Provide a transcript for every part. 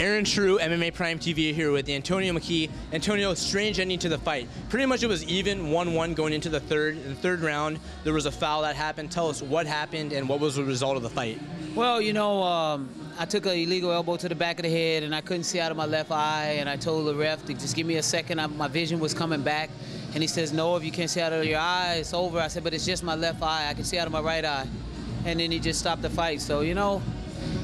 Aaron Tru, MMA Prime TV here with Antonio McKee. Antonio, strange ending to the fight. Pretty much it was even 1-1 going into the third. In the third round, there was a foul that happened. Tell us what happened and what was the result of the fight. Well, you know, um, I took an illegal elbow to the back of the head and I couldn't see out of my left eye. And I told the ref to just give me a second. I, my vision was coming back. And he says, no, if you can't see out of your eye, it's over. I said, but it's just my left eye. I can see out of my right eye. And then he just stopped the fight. So, you know,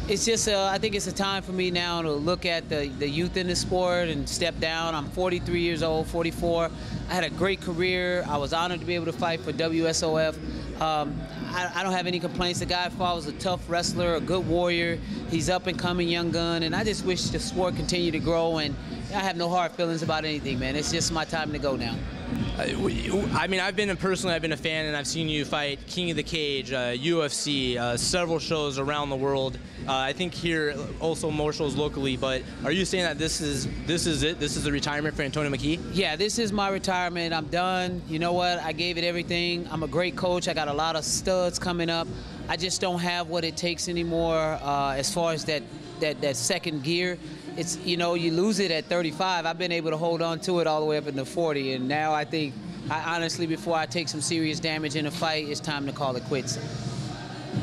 it's just, uh, I think it's a time for me now to look at the, the youth in the sport and step down. I'm 43 years old, 44. I had a great career. I was honored to be able to fight for WSOF. Um, I, I, don't have any complaints. The guy was a tough wrestler, a good warrior. He's up and coming young gun, and I just wish the sport continued to grow. And I have no hard feelings about anything, man. It's just my time to go now. I mean, I've been personally, I've been a fan, and I've seen you fight King of the Cage, uh, UFC, uh, several shows around the world. Uh, I think here also more shows locally. But are you saying that this is this is it? This is the retirement for Antonio McKee? Yeah, this is my retirement. I'm done. You know what? I gave it everything. I'm a great coach. I got a lot of studs coming up. I just don't have what it takes anymore uh, as far as that that that second gear it's you know you lose it at 35. I've been able to hold on to it all the way up into 40, and now I think I honestly, before I take some serious damage in a fight, it's time to call it quits.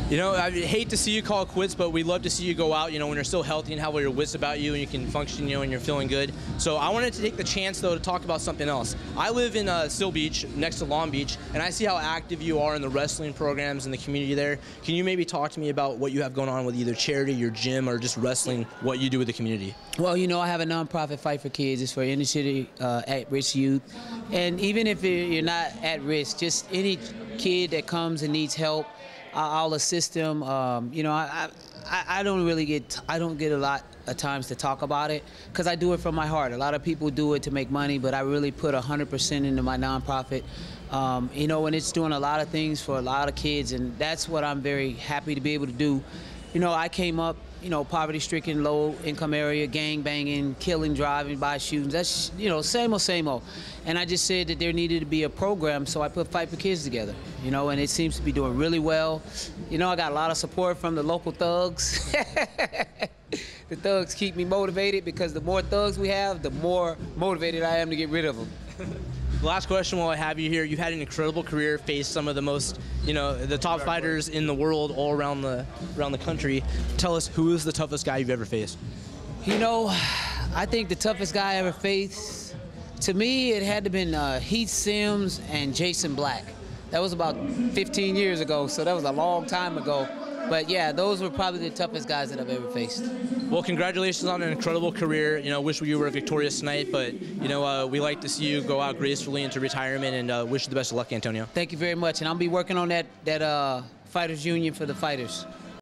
You know, I hate to see you call quits, but we love to see you go out, you know, when you're still healthy and have all your wits about you and you can function, you know, and you're feeling good. So I wanted to take the chance, though, to talk about something else. I live in uh, Seal Beach, next to Long Beach, and I see how active you are in the wrestling programs and the community there. Can you maybe talk to me about what you have going on with either charity, your gym, or just wrestling, what you do with the community? Well, you know, I have a nonprofit Fight for Kids. It's for inner city uh, at-risk youth. And even if you're not at risk, just any kid that comes and needs help, I'll assist them. Um, you know, I, I, I don't really get I don't get a lot of times to talk about it because I do it from my heart. A lot of people do it to make money, but I really put 100% into my nonprofit. Um, you know, and it's doing a lot of things for a lot of kids, and that's what I'm very happy to be able to do. You know, I came up you know, poverty-stricken, low-income area, gang banging, killing, driving by shootings. That's, you know, same old, same old. And I just said that there needed to be a program, so I put Fight for Kids together, you know, and it seems to be doing really well. You know, I got a lot of support from the local thugs. the thugs keep me motivated because the more thugs we have, the more motivated I am to get rid of them. Last question while I have you here. You've had an incredible career, faced some of the most, you know, the top fighters in the world all around the around the country. Tell us who is the toughest guy you've ever faced? You know, I think the toughest guy I ever faced, to me, it had to have been uh, Heath Sims and Jason Black. That was about 15 years ago, so that was a long time ago. But yeah, those were probably the toughest guys that I've ever faced. Well, congratulations on an incredible career. You know, wish you were a victorious tonight, but you know, uh, we like to see you go out gracefully into retirement, and uh, wish you the best of luck, Antonio. Thank you very much, and I'll be working on that that uh, fighters union for the fighters.